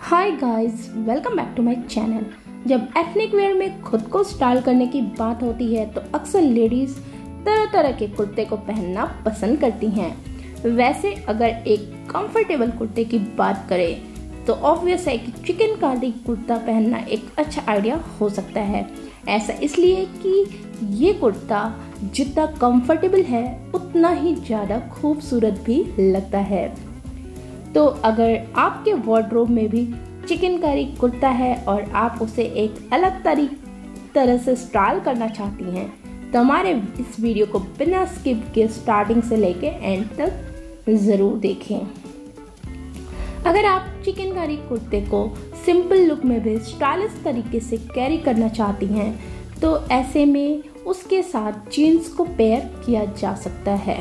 Hi guys welcome back to my channel जब ethnic wear में खुद को स्टाइल करने की बात होती है तो अक्सर लेडीज़ तरह तरह के कुर्ते को पहनना पसंद करती हैं। वैसे अगर एक कंफर्टेबल कुर्ते की बात करें तो ऑब्वियस है कि चिकन चिकनकारी कुर्ता पहनना एक अच्छा आइडिया हो सकता है। ऐसा इसलिए कि ये कुर्ता जितना कंफर्टेबल है, उतना ही ज़्यादा खूबसूरत भी लगता है। तो अगर आपके वार्ड्रोब में भी चिकनकारी कुर्ता है और आप उसे एक अलग तरी, तरह से स्टाइल करना चाहती हैं तो हमारे इस वीडियो को बिना स्किप के स्टार्टिंग से लेके एंड तक ज़रूर देखें। अगर आप चिकनकारी कुर्ते को सिंपल लुक में भी स्टाइलिश तरीके से कैरी करना चाहती हैं तो ऐसे में उसके साथ जीन्स को पेयर किया जा सकता है।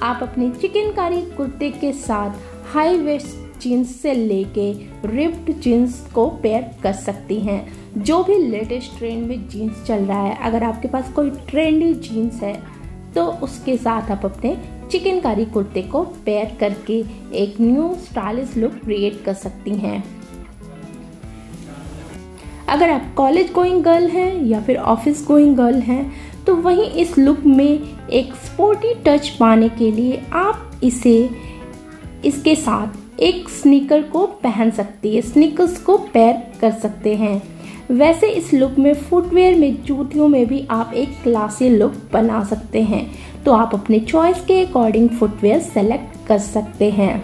आप अपने चिकनकारी कुर्ते के साथ हाई वेस्ट जीन्स से लेके रिप्ड जीन्स को पेयर कर सकती हैं। जो भी लेटेस्ट ट्रेंड में जीन्स चल रहा है, अगर आपके पास कोई ट्रेंडी जीन्स है तो उसके साथ आप अपने चिकनकारी कुर्ते को पेयर करके एक न्यू स्टाइलिश लुक क्रिएट कर सकती हैं। अगर आप कॉलेज गोइंग गर्ल हैं या फिर ऑफ़िस गोइंग गर्ल हैं तो वहीं इस लुक में एक स्पोर्टी टच पाने के लिए आप इसे इसके साथ एक स्नीकर को पहन सकती है। स्नीकर्स को पैर कर सकते हैं। वैसे इस लुक में फुटवेयर में, जूतियों में भी आप एक क्लासी लुक बना सकते हैं। तो आप अपने चॉइस के अकॉर्डिंग फुटवेयर सेलेक्ट कर सकते हैं।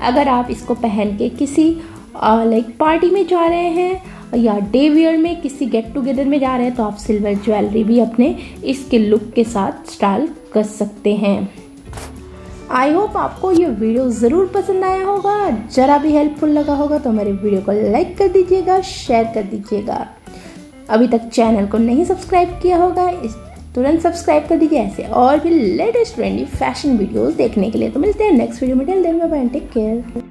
अगर आप इसको पहन के किसी लाइक पार्टी में जा रहे हैं या डे वियर में किसी गेट टुगेदर में जा रहे हैं तो आप सिल्वर ज्वेलरी भी अपने इसके लुक के साथ स्टाइल कर सकते हैं। आई होप आपको ये वीडियो ज़रूर पसंद आया होगा। ज़रा भी हेल्पफुल लगा होगा तो हमारे वीडियो को लाइक कर दीजिएगा शेयर कर दीजिएगा। अभी तक चैनल को नहीं सब्सक्राइब किया होगा, इस तुरंत सब्सक्राइब कर दीजिए, ऐसे और भी लेटेस्ट ट्रेंडी फ़ैशन वीडियोस देखने के लिए। तो मिलते हैं नेक्स्ट वीडियो में। Take care